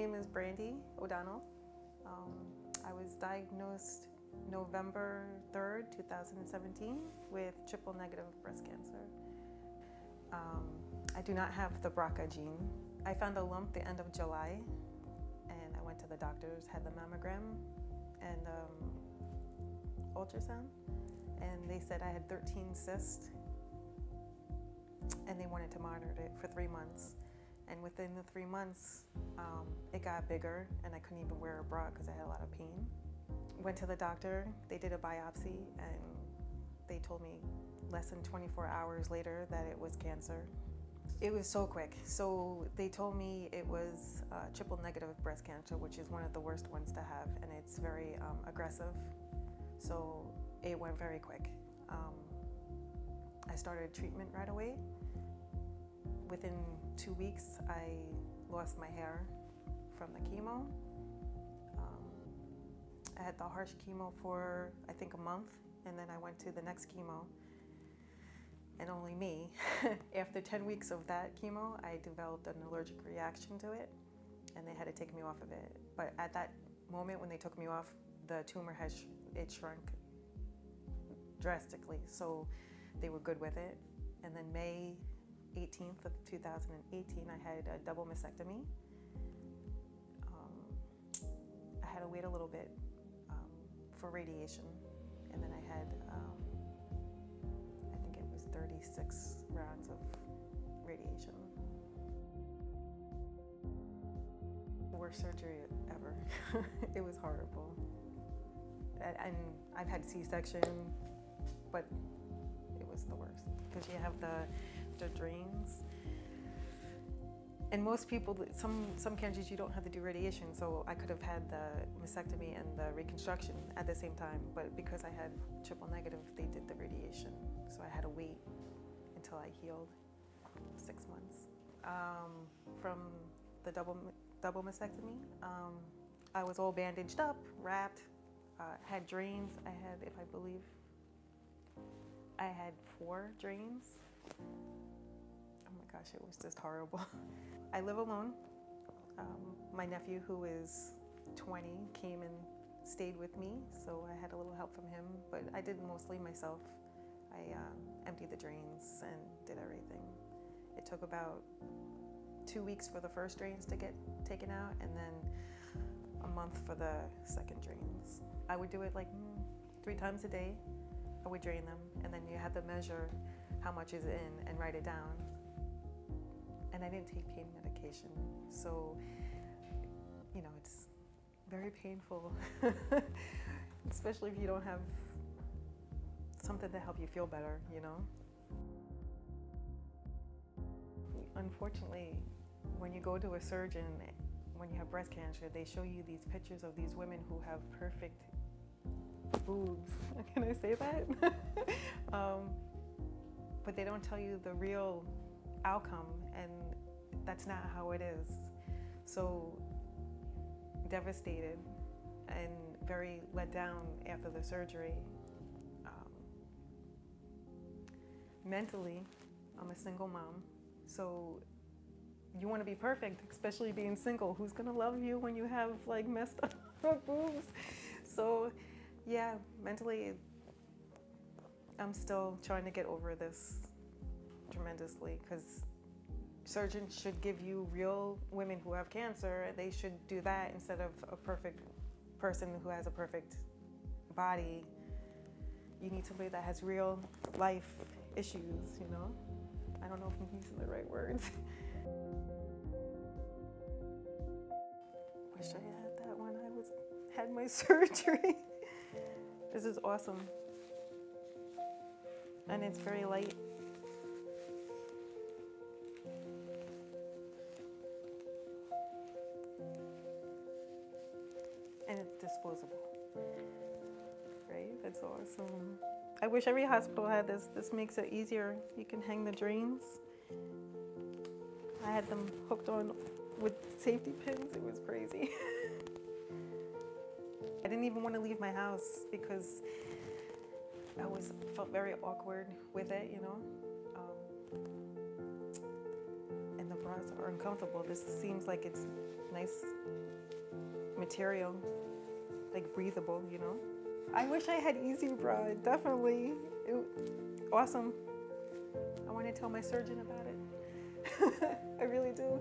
name is Brandi O'Donnell. Um, I was diagnosed November 3rd, 2017 with triple negative breast cancer. Um, I do not have the BRCA gene. I found a lump the end of July and I went to the doctors, had the mammogram and um, ultrasound and they said I had 13 cysts and they wanted to monitor it for three months. And within the three months, um, it got bigger and I couldn't even wear a bra because I had a lot of pain. Went to the doctor, they did a biopsy and they told me less than 24 hours later that it was cancer. It was so quick. So they told me it was uh, triple negative breast cancer, which is one of the worst ones to have, and it's very um, aggressive. So it went very quick. Um, I started treatment right away. Within two weeks, I lost my hair from the chemo. Um, I had the harsh chemo for I think a month, and then I went to the next chemo. And only me, after 10 weeks of that chemo, I developed an allergic reaction to it, and they had to take me off of it. But at that moment when they took me off, the tumor had sh it shrunk drastically, so they were good with it. And then May 18th of 2018, I had a double mastectomy. Um, I had to wait a little bit um, for radiation, and then I had, um, I think it was 36 rounds of radiation. Worst surgery ever. it was horrible. And I've had C-section, but it was the worst because you have the the drains. And most people, some some cancers you don't have to do radiation, so I could have had the mastectomy and the reconstruction at the same time. But because I had triple negative, they did the radiation, so I had to wait until I healed, six months. Um, from the double double mastectomy, um, I was all bandaged up, wrapped, uh, had drains. I had, if I believe, I had four drains gosh, it was just horrible. I live alone. Um, my nephew, who is 20, came and stayed with me, so I had a little help from him, but I did mostly myself. I uh, emptied the drains and did everything. It took about two weeks for the first drains to get taken out, and then a month for the second drains. I would do it like three times a day. I would drain them, and then you had to measure how much is in and write it down and I didn't take pain medication. So, you know, it's very painful, especially if you don't have something to help you feel better, you know? Unfortunately, when you go to a surgeon, when you have breast cancer, they show you these pictures of these women who have perfect boobs. Can I say that? um, but they don't tell you the real outcome and that's not how it is. So devastated and very let down after the surgery. Um, mentally, I'm a single mom, so you want to be perfect, especially being single. Who's gonna love you when you have like messed up boobs? So, yeah, mentally, I'm still trying to get over this tremendously because surgeons should give you real women who have cancer. They should do that instead of a perfect person who has a perfect body. You need somebody that has real life issues, you know? I don't know if I'm using the right words. Wish I had that when I was had my surgery. this is awesome. And it's very light. Disposable. Right? That's awesome. I wish every hospital had this. This makes it easier. You can hang the drains. I had them hooked on with safety pins. It was crazy. I didn't even want to leave my house because I was felt very awkward with it, you know. Um, and the bras are uncomfortable. This seems like it's nice material, like breathable, you know? I wish I had EZbra, definitely. It, awesome. I want to tell my surgeon about it. I really do.